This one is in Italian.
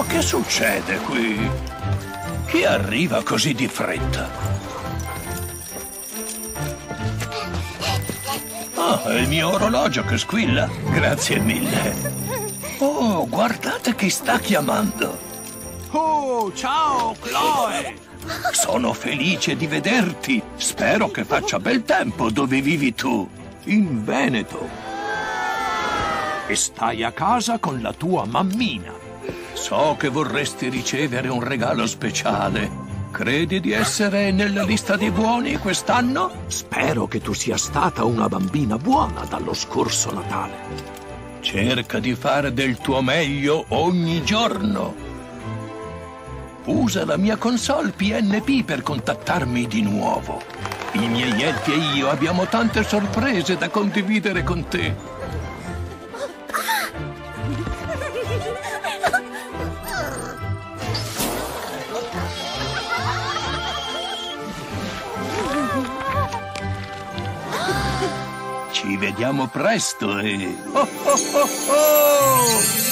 Ma che succede qui? Chi arriva così di fretta? Ah, è il mio orologio che squilla. Grazie mille. Oh, guardate chi sta chiamando. Oh, ciao, Chloe! Sono felice di vederti. Spero che faccia bel tempo dove vivi tu. In Veneto. E stai a casa con la tua mammina. So che vorresti ricevere un regalo speciale. Credi di essere nella lista dei buoni quest'anno? Spero che tu sia stata una bambina buona dallo scorso Natale. Cerca di fare del tuo meglio ogni giorno. Usa la mia console PNP per contattarmi di nuovo. I miei elfi e io abbiamo tante sorprese da condividere con te. Ci vediamo presto e... Oh, oh, oh, oh!